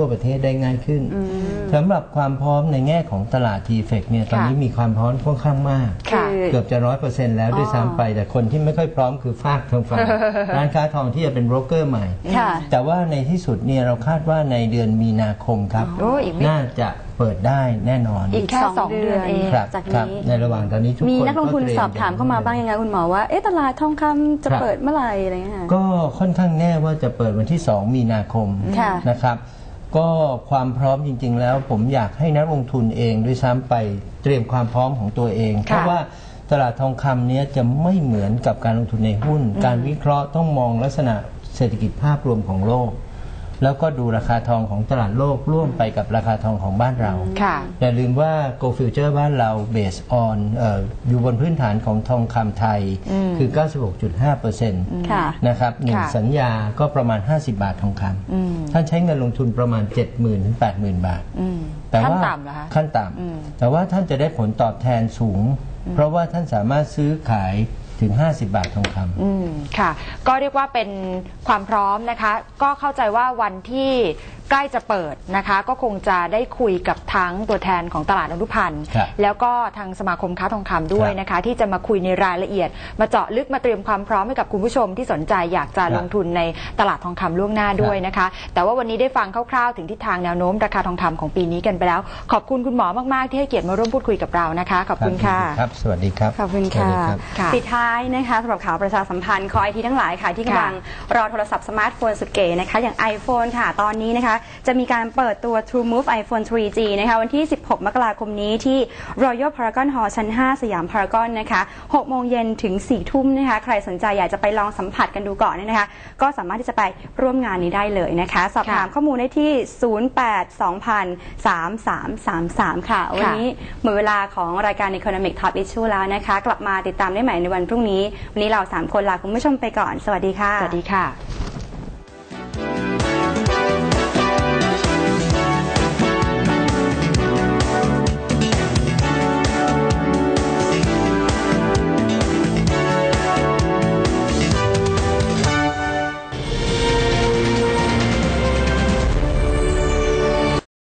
ทั่วประเทศได้ง่ายขึ้นสำหรับความพร้อมในแง่ของตลาด t f e c เนี่ยตอนนี้มีความพร้อมค่อนข้างมากค่ะเกือบจะร้อยเปอร์เซ็นต์แล้วด้วยซ้ำไป แต่คนที่ไม่ค่อยพร้อมคือฝากทางฝั่งร้านค้าทองที่จะเป็นโบรกเกอร์ใหม่ค่ะแต่ว่าในที่สุดเนี่ยเราคาดว่าในเดือนมีนาคมครับโอ้อีกไม่น่าจะเปิดได้แน่นอน อีกแค่สองเดือนเองครับจากครับนี้ในระหว่างตอนนี้ทุกคนมีนักลงทุนเตรียสอบถามเข้ามาบ้างยังไงคุณหมอว่าเอ๊ะตลาดทองคำจะครับเปิดเมื่อไหร่อะไรเงี้ยค่ะก็ค่อนข้างแน่ว่าจะเปิดวันที่ 2 มีนาคมค่ะนะครับ ก็ความพร้อมจริง ๆ แล้ว ผมอยากให้นักลงทุนเองด้วยซ้ำไปเตรียมความพร้อมของตัวเอง เพราะว่าตลาดทองคำเนี้ยจะไม่เหมือนกับการลงทุนในหุ้น การวิเคราะห์ต้องมองลักษณะเศรษฐกิจภาพรวมของโลก แล้วก็ดูราคาทองของตลาดโลกร่วมไปกับราคาทองของบ้านเรา ค่ะ อย่าลืมว่า Go Future บ้านเรา based on เอ่ออยู่บนพื้นฐานของทองคำไทยคือ 96.5%ค่ะนะครับหนึ่งค่ะ สัญญาก็ประมาณ 50 บาททองคำท่านใช้เงินลงทุนประมาณ 70,000ถึง80,000 บาทแต่ว่าขั้นต่ำเหรอคะ ขั้นต่ำแต่ว่าท่านจะได้ผลตอบแทนสูง เพราะว่าท่านสามารถซื้อขาย ถึง 50 บาททองคำ อืมค่ะ ก็เรียกว่าเป็นความพร้อมนะคะ ก็เข้าใจว่าวันที่ ล้จะเปิดนะคะ ก็คงจะได้คุยกับทั้งตัวแทนของตลาดอนุพันธ์ ครับแล้วก็ทางสมาคมค้าทองคำด้วยนะคะ ที่จะมาคุยในรายละเอียด มาเจาะลึกมาเตรียมความพร้อมให้กับคุณผู้ชมที่สนใจอยากจะครับลงทุนในตลาดทองคำล่วงหน้าด้วยนะคะ แต่ว่าวันนี้ได้ฟังคร่าวๆ ถึงทิศทางแนวโน้มราคาทองคำของปีนี้กันไปแล้ว ขอบคุณคุณหมอมากๆที่ให้เกียรติมาร่วมพูดคุยกับเรานะคะ ขอบคุณค่ะ ครับ สวัสดีครับขอบคุณสวัสค่ะครับ ค่ะ ปิดท้ายนะคะสำหรับข่าวประชาสัมพันธ์คอไอทีทั้งหลายค่ะ ที่กำลังรอโทรศัพท์สมาร์ทโฟนสุดเก๋นะคะ อย่าง iPhone ค่ะ ตอนนี้นะคะจะมีการเปิดตัว True Move iPhone 3G นะคะวันที่ 16 มกราคมนี้ที่ Royal Paragon Hall ชั้น 5 สยามพารากอนนะคะ6โมงเย็นถึง 4 ทุ่มนะคะใครสนใจอยากจะไปลองสัมผัสกันดูก่อนเนยนะคะ ก็สามารถที่จะไปร่วมงานนี้ได้เลยนะคะ สอบถามค่ะข้อมูลได้ที่ 0820003333 ค่ะ วันนี้หมดเวลาของรายการ Economic Top Issue แล้วนะคะ กลับมาติดตามได้ใหม่ในวันพรุ่งนี้ วันนี้เรา 3 คนลาคุณผู้ชมไปก่อน สวัสดีค่ะ สวัสดีค่ะ